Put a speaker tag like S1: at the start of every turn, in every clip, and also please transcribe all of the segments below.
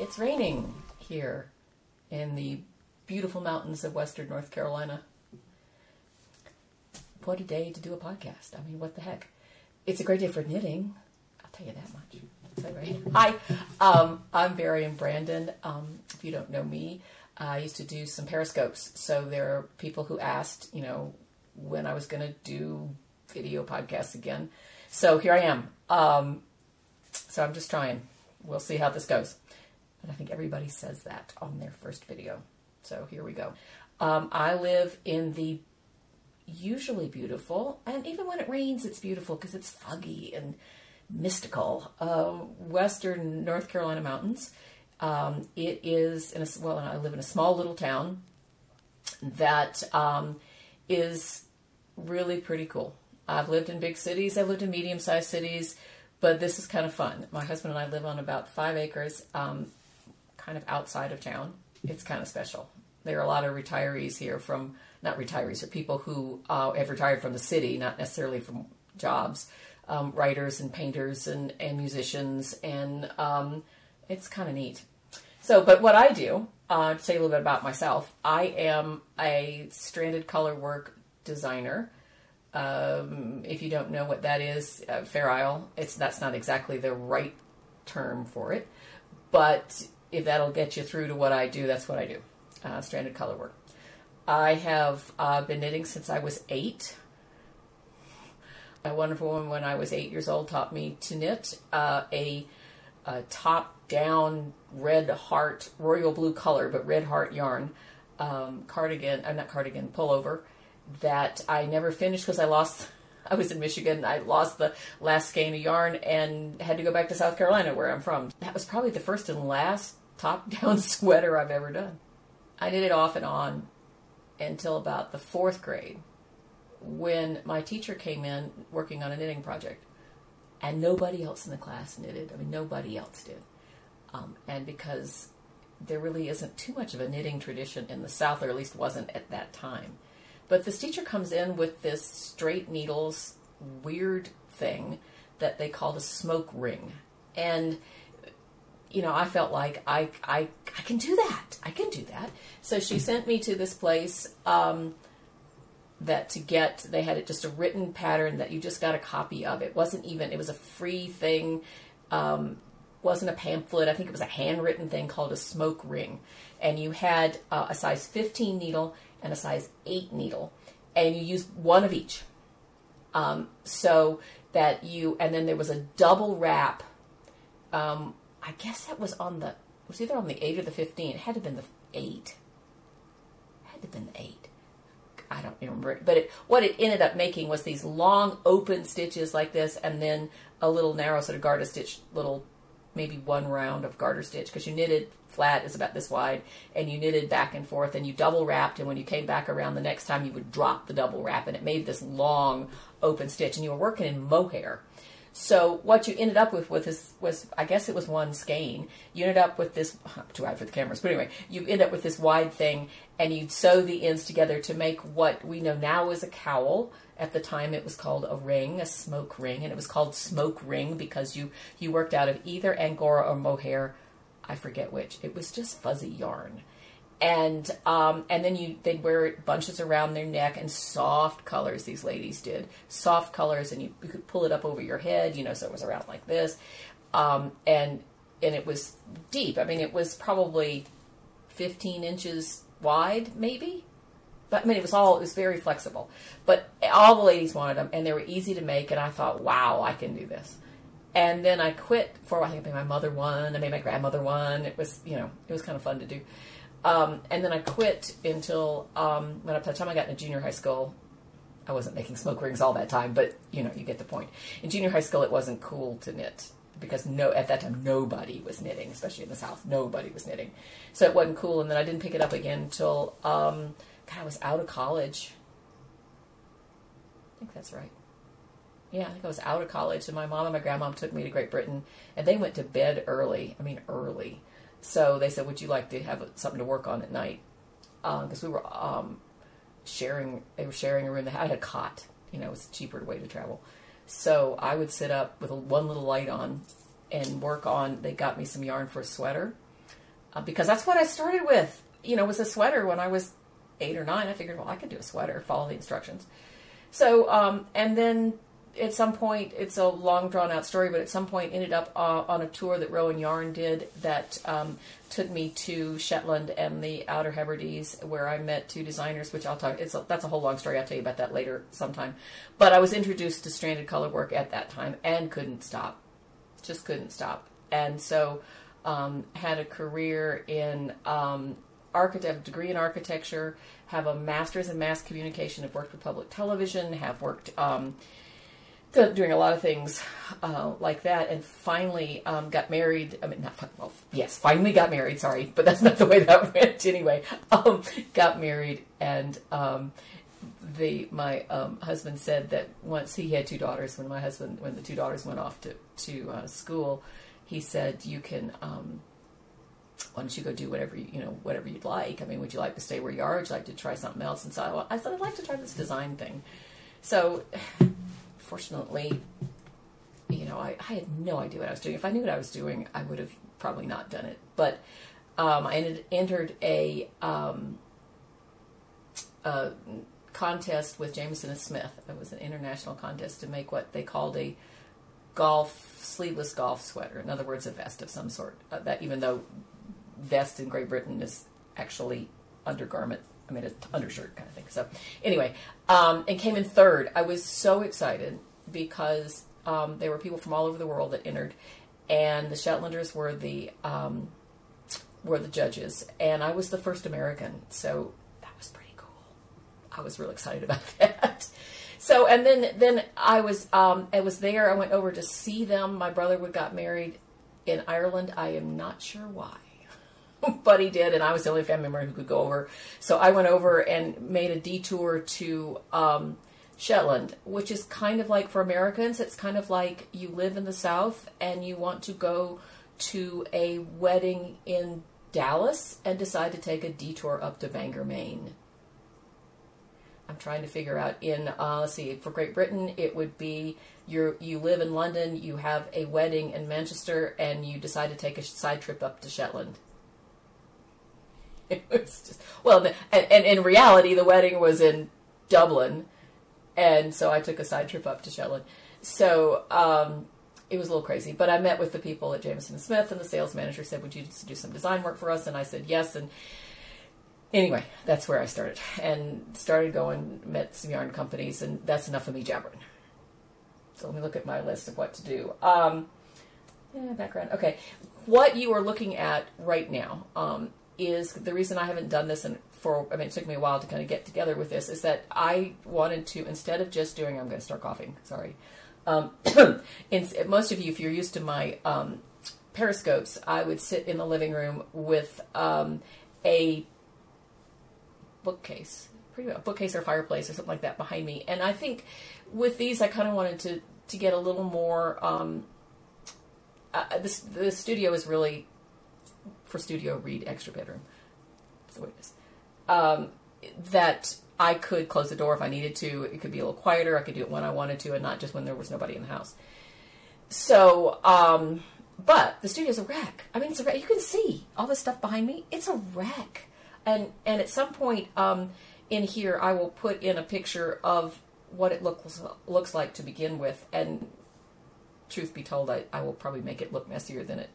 S1: It's raining here in the beautiful mountains of western North Carolina. What a day to do a podcast. I mean, what the heck? It's a great day for knitting. I'll tell you that much. Hi, um, I'm Varian Brandon. Um, if you don't know me, I used to do some periscopes. So there are people who asked, you know, when I was going to do video podcasts again. So here I am. Um, so I'm just trying. We'll see how this goes. I think everybody says that on their first video. So here we go. Um, I live in the usually beautiful, and even when it rains, it's beautiful because it's foggy and mystical. Uh, Western North Carolina mountains. Um, it is in a well, I live in a small little town that um, is really pretty cool. I've lived in big cities. I've lived in medium-sized cities, but this is kind of fun. My husband and I live on about five acres, um, kind of outside of town. It's kind of special. There are a lot of retirees here from not retirees, but people who uh, have retired from the city, not necessarily from jobs, um, writers and painters and, and musicians, and um, it's kind of neat. So, but what I do, uh, to you a little bit about myself, I am a stranded color work designer. Um, if you don't know what that is, uh, Fair Isle, it's that's not exactly the right term for it, but if that'll get you through to what I do, that's what I do, uh, stranded color work. I have uh, been knitting since I was eight. A wonderful woman, when I was eight years old, taught me to knit uh, a, a top-down red heart, royal blue color, but red heart yarn um, cardigan, I'm uh, not cardigan, pullover that I never finished because I lost. I was in Michigan. I lost the last skein of yarn and had to go back to South Carolina, where I'm from. That was probably the first and last top-down sweater I've ever done. I did it off and on until about the fourth grade, when my teacher came in working on a knitting project, and nobody else in the class knitted. I mean, nobody else did, um, and because there really isn't too much of a knitting tradition in the South, or at least wasn't at that time but this teacher comes in with this straight needles weird thing that they called a smoke ring. And you know, I felt like I, I, I can do that. I can do that. So she sent me to this place um, that to get, they had it just a written pattern that you just got a copy of. It wasn't even, it was a free thing. Um, wasn't a pamphlet. I think it was a handwritten thing called a smoke ring. And you had uh, a size 15 needle and a size 8 needle. And you use one of each. Um, so that you, and then there was a double wrap. Um, I guess that was on the, it was either on the 8 or the 15. It had to have been the 8. It had to have been the 8. I don't remember. But it, what it ended up making was these long open stitches like this, and then a little narrow sort of garter stitch, little maybe one round of garter stitch because you knitted flat is about this wide and you knitted back and forth and you double wrapped and when you came back around the next time you would drop the double wrap and it made this long open stitch and you were working in mohair so what you ended up with with this was I guess it was one skein. You ended up with this too wide for the cameras, but anyway, you end up with this wide thing and you'd sew the ends together to make what we know now is a cowl. At the time it was called a ring, a smoke ring, and it was called smoke ring because you you worked out of either angora or mohair I forget which. It was just fuzzy yarn. And um, and then you they'd wear bunches around their neck and soft colors. These ladies did soft colors, and you, you could pull it up over your head, you know, so it was around like this, um, and and it was deep. I mean, it was probably 15 inches wide, maybe. But I mean, it was all it was very flexible. But all the ladies wanted them, and they were easy to make. And I thought, wow, I can do this. And then I quit for, I think I made my mother one, I made my grandmother one. It was, you know, it was kind of fun to do. Um, and then I quit until, um, when, by the time I got into junior high school, I wasn't making smoke rings all that time, but, you know, you get the point. In junior high school, it wasn't cool to knit because no, at that time, nobody was knitting, especially in the South. Nobody was knitting. So it wasn't cool. And then I didn't pick it up again until, um, God, I was out of college. I think that's right yeah, I think I was out of college, and my mom and my grandmom took me to Great Britain, and they went to bed early. I mean, early. So they said, "Would you like to have something to work on at night?" Because um, we were um, sharing. They were sharing a room. I had a cot. You know, it was a cheaper way to travel. So I would sit up with a, one little light on and work on. They got me some yarn for a sweater, uh, because that's what I started with. You know, was a sweater when I was eight or nine. I figured, well, I could do a sweater, follow the instructions. So, um, and then at some point, it's a long drawn out story, but at some point ended up uh, on a tour that Rowan Yarn did that um, took me to Shetland and the Outer Hebrides, where I met two designers, which I'll talk. It's a, that's a whole long story. I'll tell you about that later sometime. But I was introduced to stranded color work at that time and couldn't stop, just couldn't stop, and so um, had a career in um, architect, degree in architecture, have a master's in mass communication, have worked with public television, have worked. Um, doing a lot of things uh, like that, and finally um, got married. I mean, not well, yes, finally got married. Sorry, but that's not the way that went. Anyway, um, got married, and um, the my um, husband said that once he had two daughters. When my husband, when the two daughters went off to to uh, school, he said, "You can." Um, why don't you go do whatever you, you know whatever you'd like? I mean, would you like to stay where you are? Would you like to try something else? And so I, I said I'd like to try this design thing. So fortunately, you know, I, I, had no idea what I was doing. If I knew what I was doing, I would have probably not done it. But um, I ended, entered a, um, a, contest with Jamieson and Smith. It was an international contest to make what they called a golf sleeveless golf sweater. In other words, a vest of some sort. Uh, that even though vest in Great Britain is actually undergarment I made an undershirt kind of thing. So anyway, um, and came in third. I was so excited because um, there were people from all over the world that entered, and the Shetlanders were the um, were the judges, and I was the first American. So that was pretty cool. I was real excited about that. So and then then I was um, I was there. I went over to see them. My brother would got married in Ireland. I am not sure why. but he did, and I was the only family member who could go over. So I went over and made a detour to um, Shetland, which is kind of like for Americans, it's kind of like you live in the South and you want to go to a wedding in Dallas and decide to take a detour up to Bangor, Maine. I'm trying to figure out in uh, let's see for Great Britain it would be you you live in London you have a wedding in Manchester and you decide to take a side trip up to Shetland it was just well, and, and in reality, the wedding was in Dublin, and so I took a side trip up to Shetland. So um, it was a little crazy, but I met with the people at Jamieson Smith, and the sales manager said, "Would you do some design work for us?" And I said yes, and anyway, that's where I started and started going, met some yarn companies, and that's enough of me jabbering. So let me look at my list of what to do. Um, yeah, background. Okay, what you are looking at right now um, is the reason I haven't done this and for I mean it took me a while to kind of get together with this is that I wanted to instead of just doing I'm going to start coughing sorry um, in, most of you if you're used to my um, periscopes I would sit in the living room with um, a bookcase pretty a bookcase or fireplace or something like that behind me and I think with these I kind of wanted to to get a little more um, uh, this the studio is really for studio read extra bedroom. That's the way it is. Um, that I could close the door if I needed to. It could be a little quieter. I could do it when I wanted to, and not just when there was nobody in the house. So, um, but the studio's a wreck. I mean, it's a wreck. You can see all this stuff behind me. It's a wreck. And and at some point um, in here, I will put in a picture of what it looks looks like to begin with. And truth be told, I, I will probably make it look messier than it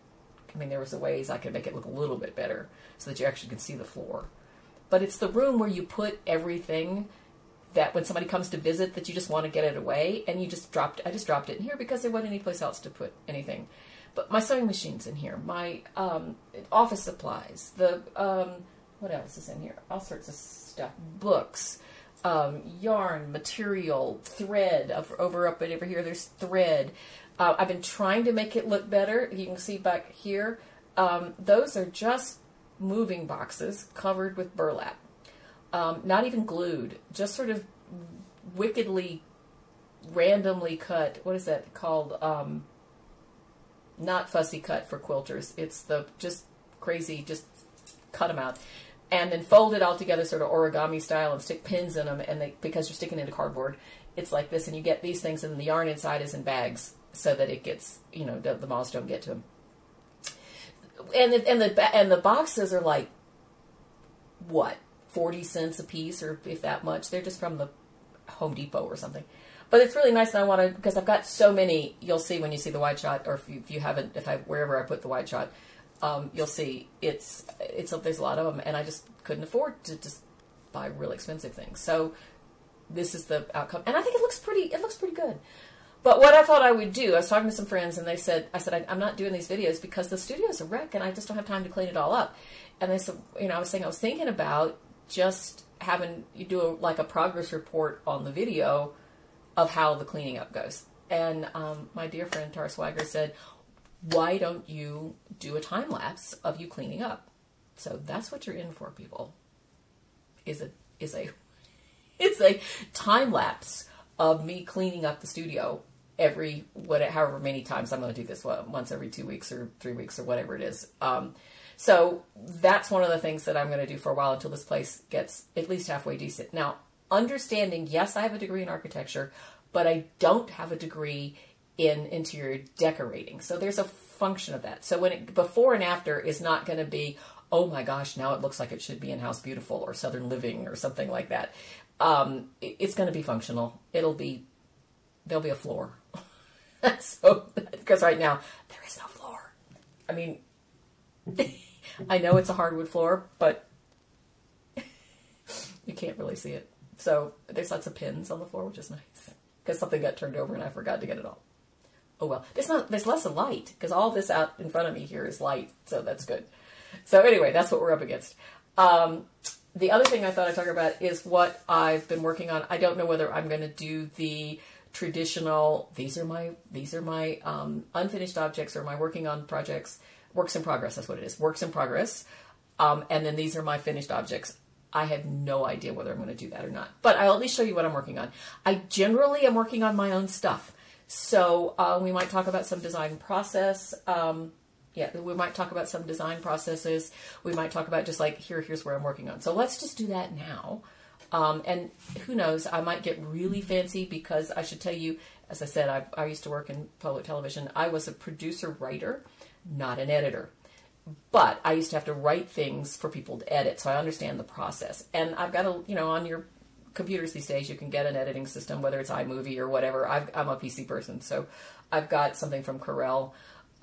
S1: I mean, there was a ways I could make it look a little bit better so that you actually can see the floor. But it's the room where you put everything that when somebody comes to visit that you just want to get it away and you just dropped I just dropped it in here because there wasn't any place else to put anything. But my sewing machine's in here, my um, office supplies, the um, what else is in here? All sorts of stuff, books, um, yarn, material, thread. Over up and over here, there's thread. Uh, I've been trying to make it look better. You can see back here. Um, those are just moving boxes covered with burlap. Um, not even glued, just sort of wickedly, randomly cut. What is that called? Um, not fussy cut for quilters. It's the just crazy, just cut them out. And then fold it all together sort of origami style and stick pins in them. And they, because you're sticking into cardboard, it's like this. And you get these things and the yarn inside is in bags so that it gets, you know, the, the moths don't get to them. and the, and the and the boxes are like what forty cents a piece, or if that much. They're just from the Home Depot or something. But it's really nice, and I want to because I've got so many. You'll see when you see the wide shot, or if you, if you haven't, if I wherever I put the wide shot, um, you'll see it's it's there's a lot of them, and I just couldn't afford to just buy really expensive things. So this is the outcome, and I think it looks pretty. It looks pretty good. But what I thought I would do, I was talking to some friends, and they said, I said, I, am not doing these videos because the studio's a wreck, and I just don't have time to clean it all up. And they said, you know, I was saying I was thinking about just having you do a, like a progress report on the video of how the cleaning up goes. And um, my dear friend Tara Swiger said, why don't you do a time lapse of you cleaning up? So that's what you're in for, people. Is a is a it's a time lapse of me cleaning up the studio every what however many times I'm going to do this once every two weeks or three weeks or whatever it is. Um, so that's one of the things that I'm going to do for a while until this place gets at least halfway decent. Now, understanding, yes, I have a degree in architecture, but I don't have a degree in interior decorating. So there's a function of that. So when it before and after is not going to be, oh my gosh, now it looks like it should be in House Beautiful or Southern Living or something like that. Um, it's going to be functional. It'll be there'll be a floor. so because right now there is no floor. I mean, I know it's a hardwood floor, but you can't really see it. So there's lots of pins on the floor, which is nice because something got turned over and I forgot to get it all. Oh well, there's not there's less of light because all this out in front of me here is light, so that's good. So anyway, that's what we're up against. Um, the other thing I thought I'd talk about is what I've been working on. I don't know whether I'm going to do the traditional. These are my these are my um, unfinished objects or my working on projects, works in progress. That's what it is, works in progress. Um, and then these are my finished objects. I have no idea whether I'm going to do that or not, but I'll at least show you what I'm working on. I generally am working on my own stuff. So uh, we might talk about some design process. Um, yeah, we might talk about some design processes. We might talk about just like, here, here's where I'm working on. So let's just do that now. Um, and who knows, I might get really fancy because I should tell you, as I said, I, I used to work in public television. I was a producer writer, not an editor but I used to have to write things for people to edit, so I understand the process. And I've got a, you know, on your computers these days, you can get an editing system, whether it's iMovie or whatever. i am a PC person, so I've got something from Corel,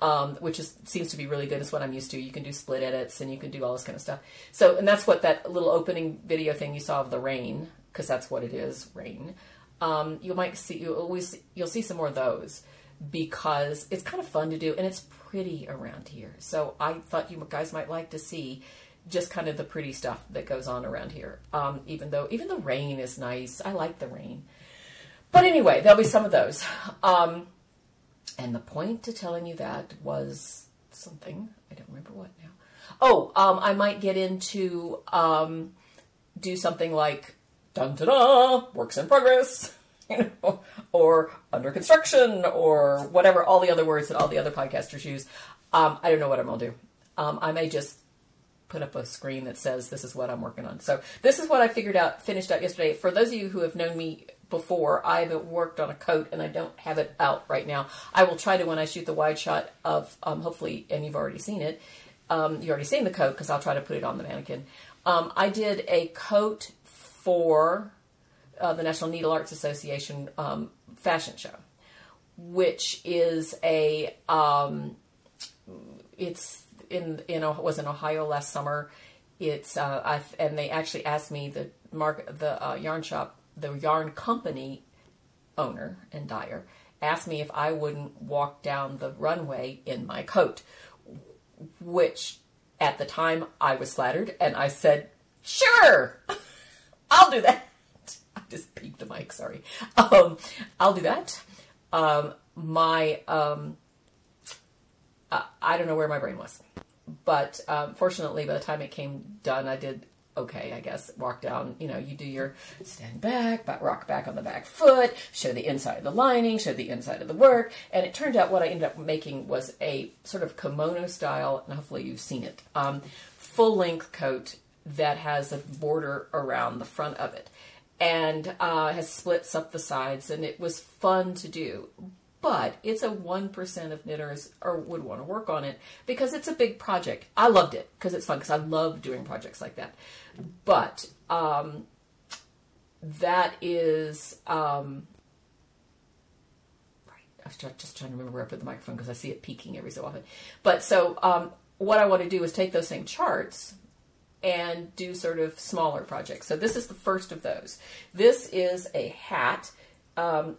S1: um, which is, seems to be really good. It's what I'm used to. You can do split edits and you can do all this kind of stuff. So, and that's what that little opening video thing you saw of the rain, because that's what it is, rain. Um, you might see, you always, you'll see some more of those because it's kind of fun to do and it's pretty around here. So I thought you guys might like to see just kind of the pretty stuff that goes on around here. Um, even though, even the rain is nice. I like the rain. But anyway, there'll be some of those. Um, and the point to telling you that was something. I don't remember what now. Oh, um, I might get into um, do something like dun da da works in progress. you know, or under construction, or whatever, all the other words that all the other podcasters use. Um, I don't know what I'm to do. Um, I may just put up a screen that says this is what I'm working on. So this is what I figured out, finished out yesterday. For those of you who have known me before, I haven't worked on a coat and I don't have it out right now. I will try to when I shoot the wide shot of, um, hopefully, and you've already seen it. Um, you already seen the coat because I'll try to put it on the mannequin. Um, I did a coat for uh, the National Needle Arts Association um, fashion show, which is a um, it's in in was in Ohio last summer. It's uh, and they actually asked me the mark the uh, yarn shop the yarn company owner and dyer asked me if I wouldn't walk down the runway in my coat, which at the time I was flattered and I said, sure, I'll do that I just peeped the mic, sorry. Um, I'll do that. Um, my, um, uh, I don't know where my brain was. But um, fortunately, by the time it came done, I did okay, I guess. Walk down, you know, you do your stand back, back, rock back on the back foot, show the inside of the lining, show the inside of the work. And it turned out what I ended up making was a sort of kimono style, and hopefully you've seen it, um, full length coat that has a border around the front of it and uh, has splits up the sides, and it was fun to do. but it's a 1% of knitters or would want to work on it because it's a big project. I loved it because it's fun because I love doing projects like that. But um, that is, um, right, I was just trying to remember where I put the microphone because I see it peaking every so often. But so um, what I want to do is take those same charts and do sort of smaller projects. So this is the first of those. This is a hat. Um,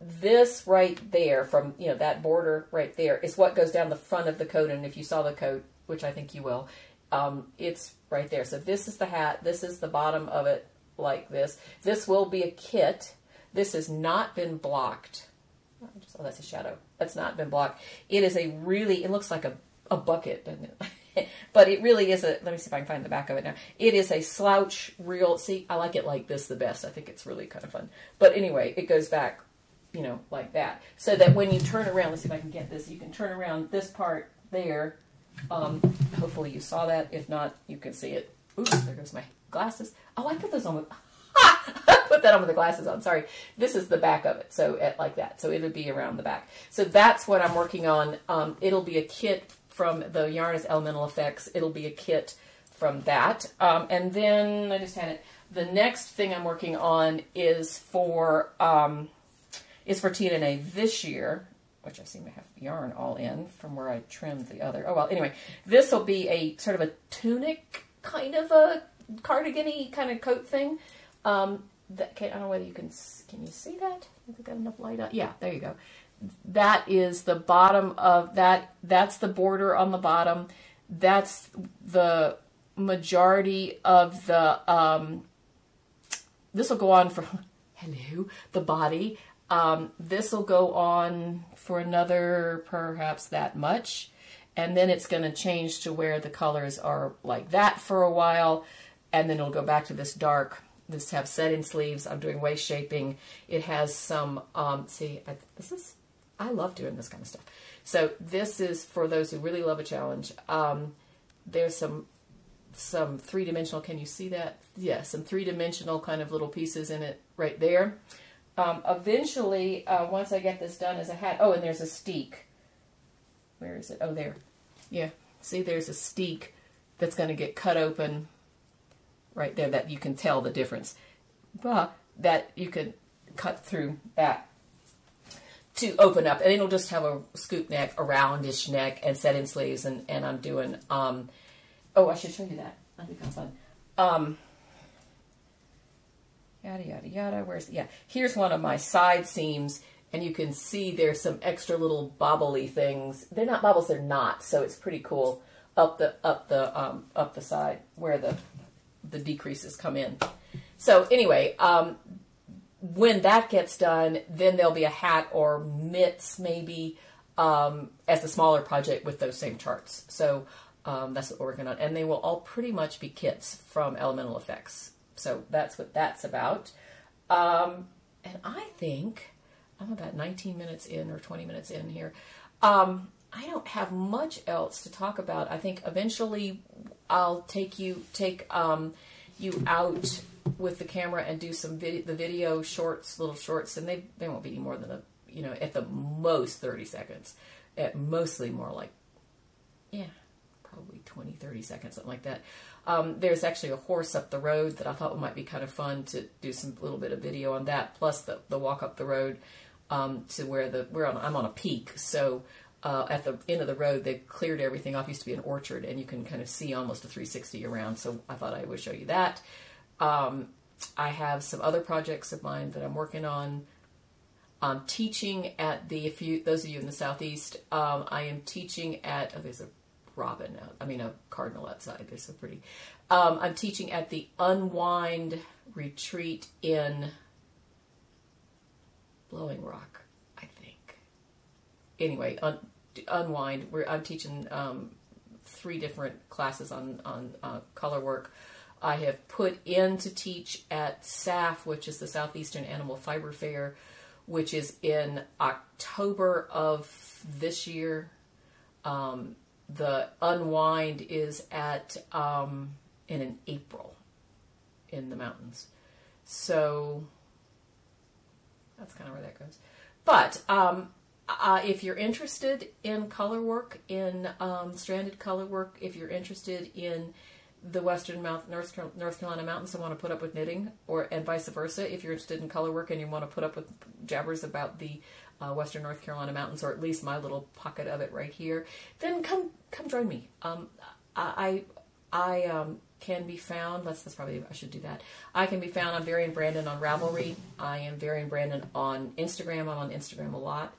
S1: this right there from, you know, that border right there is what goes down the front of the coat. And if you saw the coat, which I think you will, um, it's right there. So this is the hat. This is the bottom of it like this. This will be a kit. This has not been blocked. Oh, that's a shadow. That's not been blocked. It is a really, it looks like a, a bucket, doesn't it? but it really is a, let me see if I can find the back of it now. It is a slouch real, see, I like it like this the best. I think it's really kind of fun. But anyway, it goes back, you know, like that. So that when you turn around, let's see if I can get this, you can turn around this part there. Um, hopefully you saw that. If not, you can see it. Oops, there goes my glasses. Oh, I put those on with, ha! put that on with the glasses on. Sorry. This is the back of it. So at, like that. So it would be around the back. So that's what I'm working on. Um, it'll be a kit from the Yarn is Elemental Effects. It'll be a kit from that. Um, and then I just had it. The next thing I'm working on is for um, is for TNNA this year, which I seem to have yarn all in from where I trimmed the other. Oh well, anyway, this will be a sort of a tunic kind of a cardigan-y kind of coat thing. Um, that can, I don't know whether you can can you see that? I got enough light up? Yeah, there you go that is the bottom of that. That's the border on the bottom. That's the majority of the, um, this will go on for, hello, the body. Um, this will go on for another perhaps that much. And then it's going to change to where the colors are like that for a while. And then it'll go back to this dark this have set-in sleeves. I'm doing waist shaping. It has some, um, see, I, this is I love doing this kind of stuff. So this is for those who really love a challenge. Um, there's some some three-dimensional, can you see that? Yeah, some three-dimensional kind of little pieces in it right there. Um, eventually, uh, once I get this done as a hat, oh, and there's a steek. Where is it? Oh, there. Yeah, see, there's a steek that's going to get cut open right there that you can tell the difference. But that you could cut through that to open up and it'll just have a scoop neck, a roundish neck and set in sleeves and, and I'm doing, um, oh, I should show you that. That'd be kind of fun. Um, yada, yada, yada. Where's, yeah, here's one of my side seams and you can see there's some extra little bobbly things. They're not bobbles, they're not. So it's pretty cool up the, up the, um, up the side where the, the decreases come in. So anyway, um, when that gets done, then there'll be a hat or mitts maybe um, as a smaller project with those same charts. So um, that's what we're working on. And they will all pretty much be kits from Elemental Effects. So that's what that's about. Um, and I think I'm about 19 minutes in or 20 minutes in here. Um, I don't have much else to talk about. I think eventually I'll take you take um, you out with the camera and do some video, the video shorts, little shorts, and they they won't be any more than a you know at the most 30 seconds, at mostly more like yeah, probably 20, 30 seconds, something like that. Um, there's actually a horse up the road that I thought might be kind of fun to do some little bit of video on that, plus the, the walk up the road um, to where the where I'm on a peak, so. Uh, at the end of the road, they cleared everything off. Used to be an orchard, and you can kind of see almost a 360 around. So I thought I would show you that. Um, I have some other projects of mine that I'm working on. I'm teaching at the, if you, those of you in the Southeast, um, I am teaching at, oh, there's a robin, out, I mean a cardinal outside, they're so pretty. Um, I'm teaching at the Unwind Retreat in Blowing Rock, I think. Anyway, un, Unwind, where I'm teaching um, three different classes on, on uh, color work. I have put in to teach at SAF, which is the Southeastern Animal Fiber Fair, which is in October of this year. Um, the Unwind is at um, in an April in the mountains. So that's kind of where that goes. But um, uh, if you're interested in color work, in um, stranded color work, if you're interested in the Western Mount, North, North Carolina mountains and want to put up with knitting, or and vice versa, if you're interested in color work and you want to put up with jabbers about the uh, Western North Carolina mountains, or at least my little pocket of it right here, then come come join me. Um, I I um, can be found. Let's that's probably I should do that. I can be found. I'm Varian Brandon on Ravelry. I am Varian Brandon on Instagram. I'm on Instagram a lot.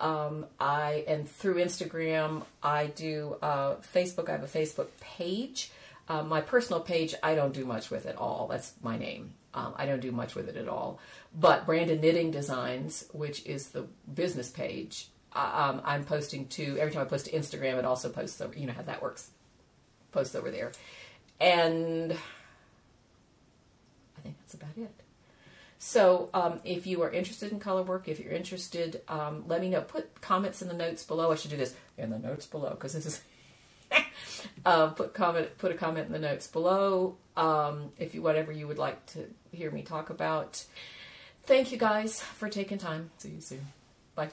S1: Um, I and through Instagram I do uh, Facebook. I have a Facebook page. Uh, my personal page, I don't do much with at all. That's my name. Um, I don't do much with it at all. But Brandon Knitting Designs, which is the business page, um, I'm posting to every time I post to Instagram, it also posts over. You know how that works. Posts over there, and I think that's about it. So, um, if you are interested in color work, if you're interested, um, let me know. Put comments in the notes below. I should do this in the notes below because this is. uh, put comment, put a comment in the notes below. Um, if you whatever you would like to hear me talk about. Thank you guys for taking time. See you soon. Bye.